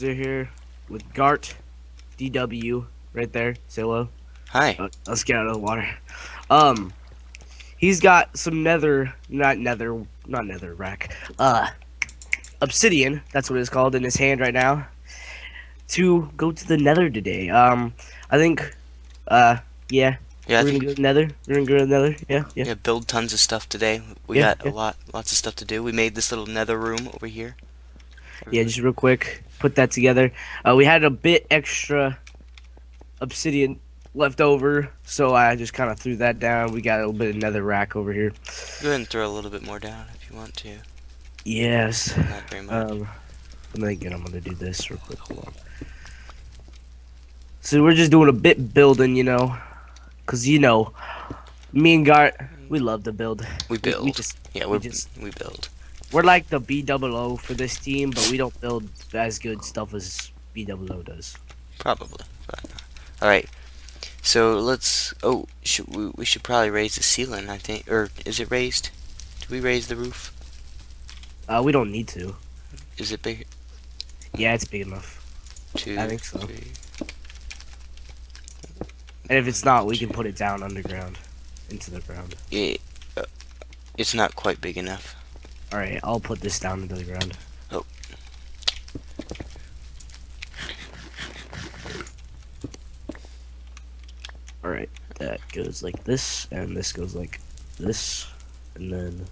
We're here with Gart, DW, right there. Say hello. Hi. Uh, let's get out of the water. Um, he's got some nether, not nether, not nether rack. Uh, obsidian. That's what it's called in his hand right now. To go to the nether today. Um, I think. Uh, yeah. Yeah, we're think gonna go to nether. We're gonna go to nether. Yeah, yeah. yeah, build tons of stuff today. We Yeah, got yeah. a lot, lots of stuff to do. We made this little nether room over here. Yeah, just real quick, put that together. Uh, we had a bit extra obsidian left over, so I just kind of threw that down. We got a little bit of nether rack over here. Go ahead and throw a little bit more down if you want to. Yes. Not very much. Um, and then again, I'm gonna do this real quick. Hold on. So we're just doing a bit building, you know, cause you know, me and Gart, we love to build. we we- build. We just yeah, we we just- we build. We're like the B double O for this team, but we don't build as good stuff as B double O does. Probably. All right. So let's. Oh, should we? We should probably raise the ceiling. I think, or is it raised? Do we raise the roof? Uh, we don't need to. Is it big? Yeah, it's big enough. Two. I think so. three. And if it's not, we can put it down underground, into the ground. Yeah, uh, it's not quite big enough. All right, I'll put this down into the ground. Oh. All right, that goes like this, and this goes like this, and then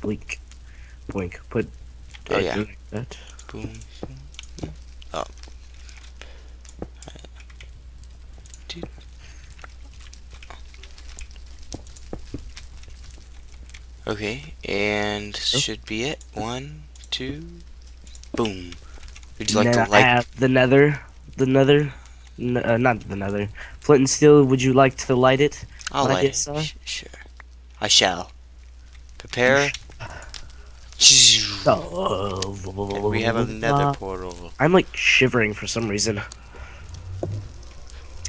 blink, blink. Put. Oh, yeah. like that. Boom. boom. Oh. Dude. Okay, and Oh. should be it. One, two, boom. Would you like to like? the nether, the nether, n- uh, not the nether. Flint and steel. Would you like to light it? I'll like light it, sure. I shall. Prepare. Oh, we have a nether portal. I'm like shivering for some reason.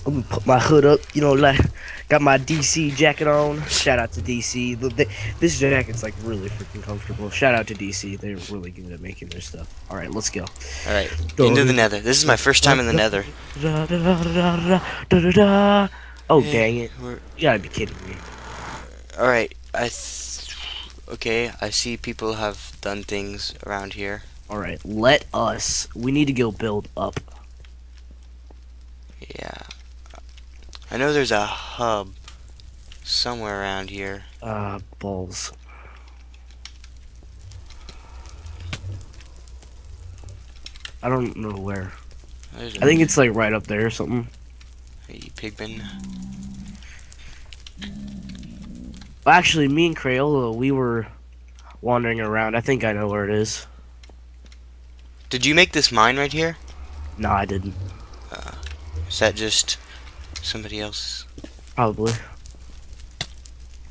I'm gonna put my hood up, you know, like got my DC jacket on. Shout out to DC. This jacket's like really freaking comfortable. Shout out to DC. They're really good at making their stuff. All right, let's go. All right, into the nether. This is my first time in the nether. Oh dang it! We're- You gotta be kidding me. All right, I. Okay, I see people have done things around here. All right, let us. We need to go build up. Yeah. I know there's a hub somewhere around here. Uh, balls. I don't know where. I think it's like right up there or something. Hey, Pigman. Well, actually, me and Crayola, we were wandering around. I think I know where it is. Did you make this mine right here? No, I didn't. Is that just somebody else? Probably.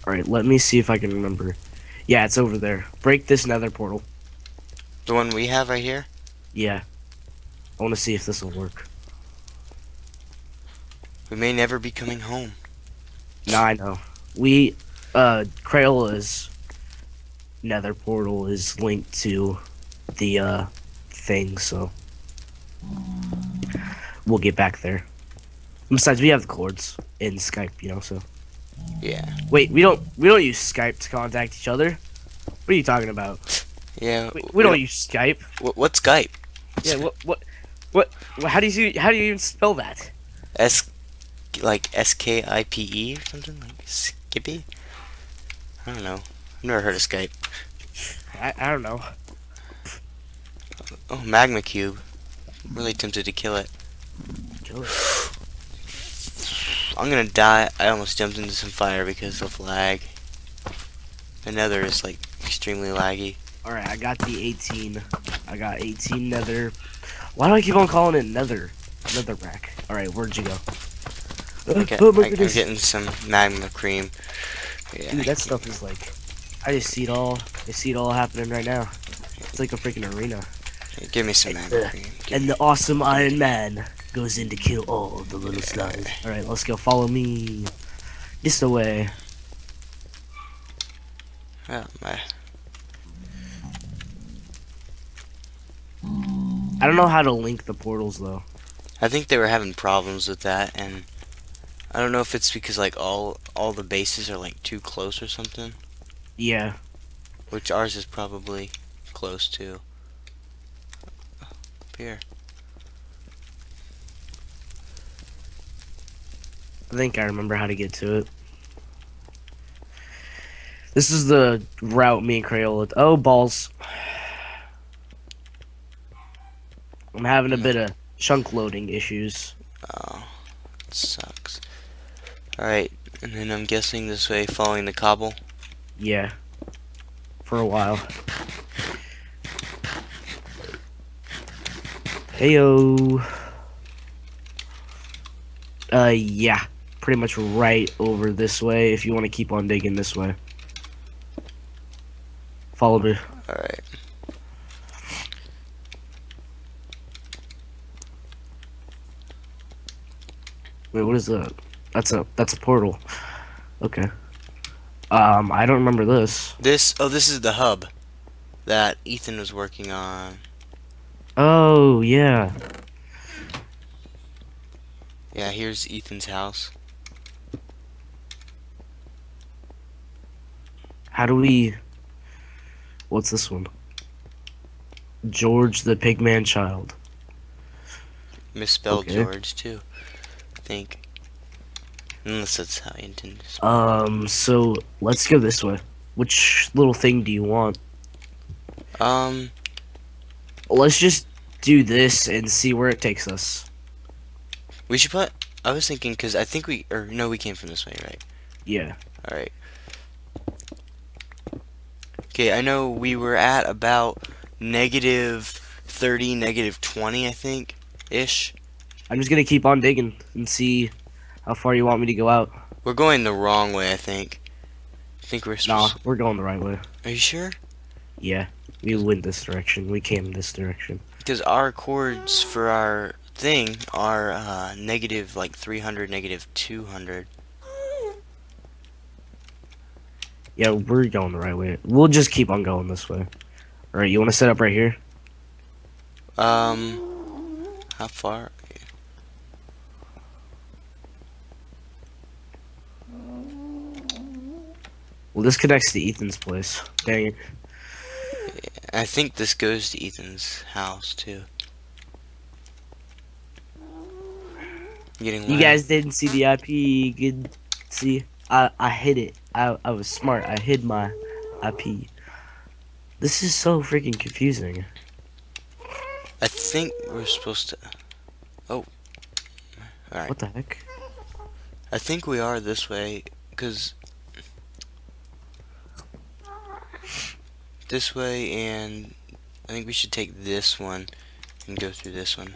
Alright, let me see if I can remember. Yeah, it's over there. Break this nether portal. The one we have right here? Yeah. I want to see if this will work. We may never be coming home. No, I know. We, uh, Crayola's nether portal is linked to the, uh, thing, so. We'll get back there. Besides, we have the coords in Skype, you know, so. Yeah. Wait, we don't, we don't use Skype to contact each other? What are you talking about? Yeah. We, we don't use Skype. What, what's Skype? Yeah, what, what, what, what, how do you, how do you even spell that? S, like S K I P E or something like Skippy. I don't know. I've never heard of Skype. I, I don't know. Oh, magma cube. I'm really tempted to kill it. Kill it. I'm gonna die. I almost jumped into some fire because of lag. The nether is like extremely laggy. Alright, I got the 18. I got 18 nether. Why do I keep on calling it nether? Nether rack. Alright, where'd you go? Okay, oh my I, I'm getting some magma cream. Yeah, Dude, that stuff is like. I just see it all. I see it all happening right now. It's like a freaking arena. Give me some magma Uh, cream. Give And the awesome Iron Man goes in to kill all of the little slimes. Alright, let's go. Follow me. This the way. Oh, my. I don't know how to link the portals though. I think they were having problems with that, and I don't know if it's because like all all the bases are like too close or something. Yeah. Which ours is probably close to. Up here. I think I remember how to get to it. This is the route me and Crayola. Oh balls! I'm having a bit of chunk loading issues. Oh, it sucks. Alright, and then I'm guessing this way, following the cobble. Yeah. For a while. Heyo. Uh, yeah. Pretty much right over this way if you want to keep on digging this way. Follow me. Alright. Wait, what is that? That's a that's a portal. Okay. Um, I don't remember this. This, oh, this is the hub that Ethan was working on. Oh yeah. Yeah, here's Ethan's house. How do we? What's this one? George the Pigman Child. Misspelled Okay. George, too. I think. Unless that's how you spell Um, so let's go this way. Which little thing do you want? Um, Let's just do this and see where it takes us. we should put. I was thinking because I think we or no, we came from this way, right? Yeah. All right. Okay, I know we were at about negative thirty, negative twenty, I think, ish. I'm just gonna keep on digging and see how far you want me to go out. We're going the wrong way, I think. I think we're Nah, we're going the right way. Are you sure? Yeah. We went this direction. We came this direction. Because our coords for our thing are uh, negative like 300, negative 200. Yeah, we're going the right way. We'll just keep on going this way. Alright, you wanna set up right here? Um, how far? Well, this connects to Ethan's place. Dang it. I think this goes to Ethan's house too. Getting You loud. guys didn't see the IP. Good. See, I I hid it. I I was smart. I hid my IP. This is so freaking confusing. I think we're supposed to. Oh. Alright. What the heck? I think we are this way, because. This way, and I think we should take this one and go through this one.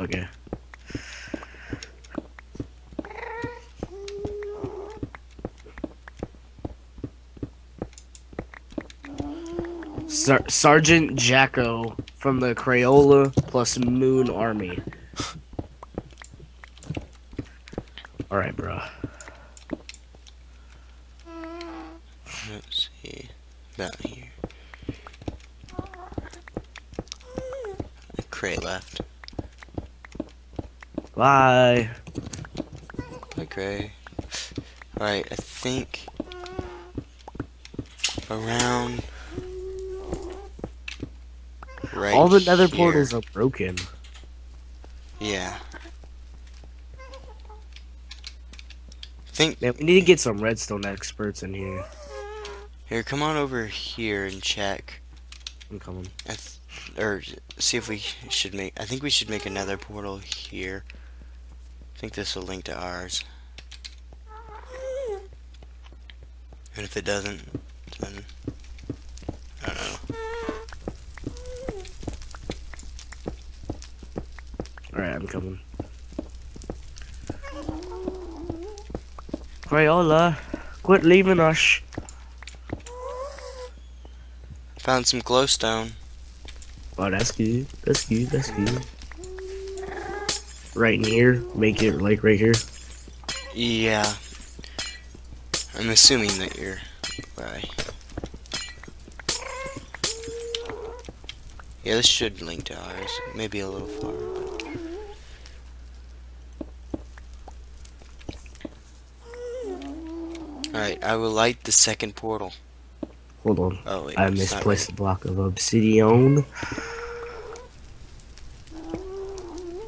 Okay. Sar- Sergeant Jacko from the Crayola plus Moon Army. Alright, bro. Let's see. About here. A crate left. Bye. Okay. Alright, I think around right All the nether here. portals are broken. Yeah. Think Man, we need to get some redstone experts in here. here, come on over here and check. I'm coming. Or see if we should make. I think we should make another portal here. I think this will link to ours. And if it doesn't, then I don't know. Alright, I'm coming. Crayola, quit leaving us. Found some glowstone. Oh, that's good. That's good. That's good. Right in here. Make it like right here. Yeah. I'm assuming that you're right. Yeah, this should link to ours. Maybe a little far. Alright, I will light the second portal. Hold on. Oh, wait. I misplaced a block of obsidian.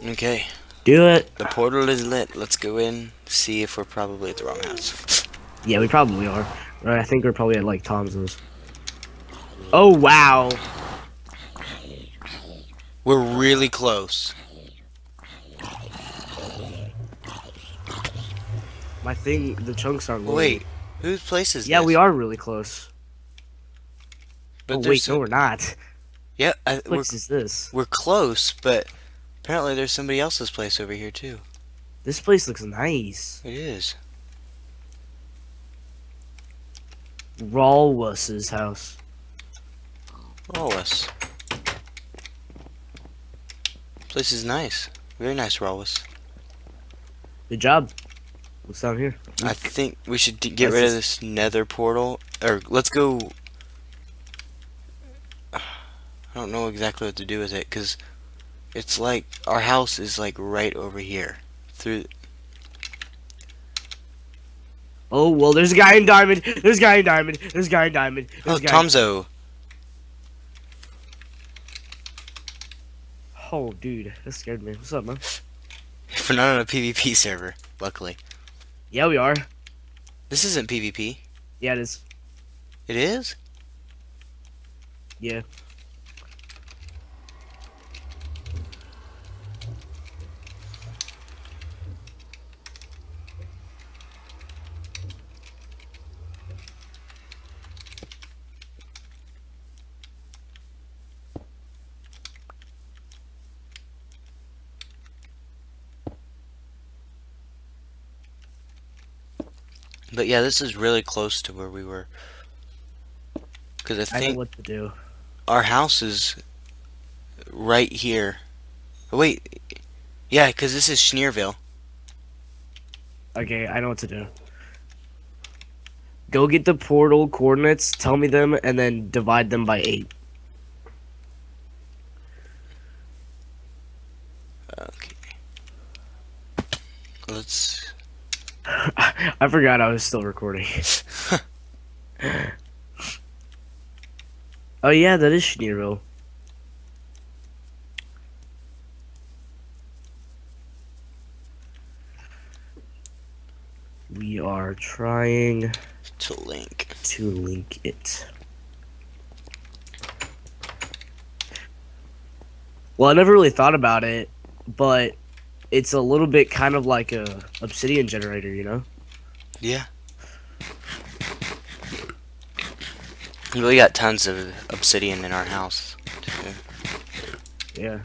Okay, Do it. the portal is lit. Let's go in, see if we're probably at the wrong house. Yeah, we probably are. Right, I think we're probably at like Tom's. Oh wow. We're really close. My thing, the chunks aren't. Wait, whose place is Yeah, this? Yeah, we are really close. But oh wait, some- no, we're not. Yeah, I, What we're, place is this? we're close, but apparently there's somebody else's place over here too. This place looks nice. It is. Rawlwus's house. Rawlwus. Place is nice. Very nice, Rawlwus. Good job. What's down here? I think we should d- get rid of this nether portal. Or let's go. I don't know exactly what to do with it because it's like our house is like right over here. Through Oh well, there's a guy in diamond. There's a guy in diamond. There's a guy in diamond. There's oh. Tomzo. Oh dude, that scared me. What's up, man? We're not on a PvP server, luckily. Yeah, we are. This isn't PvP. Yeah, it is. It is. Yeah. But yeah, this is really close to where we were. Because I I know think what to do. our house is right here. Wait. Yeah, because this is Schneerville. Okay, I know what to do. Go get the portal coordinates, tell me them, and then divide them by eight. Okay. Let's. I forgot I was still recording. oh yeah, that is Schneerville. We are trying to link. to link it. Well, I never really thought about it, but it's a little bit kind of like a obsidian generator, you know? Yeah. We got tons of obsidian in our house. too. Yeah.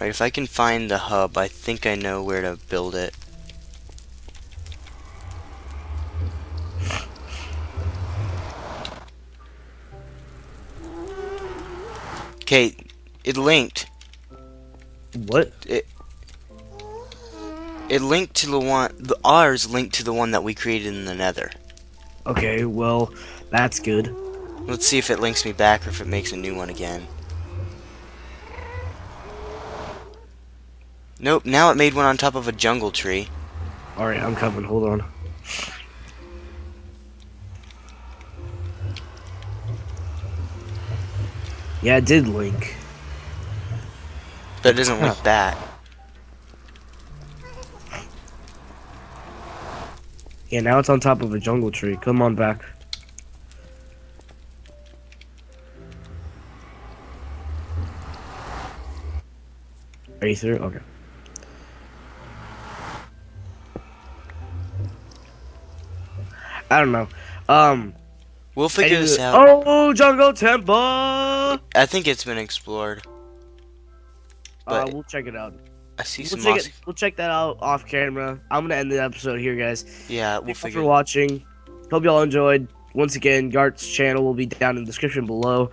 Alright, if I can find the hub, I think I know where to build it. Okay, it linked. What? It it linked to the one. The ours linked to the one that we created in the Nether. Okay, well, that's good. Let's see if it links me back or if it makes a new one again. Nope. Now it made one on top of a jungle tree. Alright, I'm coming. Hold on. Yeah, it did link. But it doesn't link back. Yeah, now it's on top of a jungle tree. Come on back. Are you through? Okay. I don't know. Um. We'll figure this out. Oh, jungle temple. I think it's been explored. But- we'll check it out. I see We'll some check, it, we'll check that out off camera. I'm gonna end the episode here, guys. Yeah, we'll Thanks for watching. Hope y'all enjoyed. Once again, Gart's channel will be down in the description below.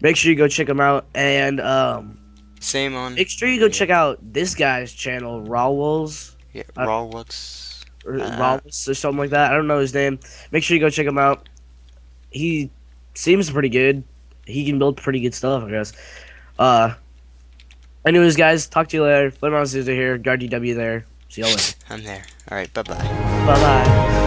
Make sure you go check him out, and um, Same on. make sure you go check out this guy's channel, Rawwells Yeah, uh, raw. Or Uh, or something like that. I don't know his name. Make sure you go check him out. he seems pretty good. He can build pretty good stuff, I guess. Uh, anyways, guys, talk to you later. On Caesar here, Gart DW there. See y'all later. I'm there. All right. Bye bye. Bye bye.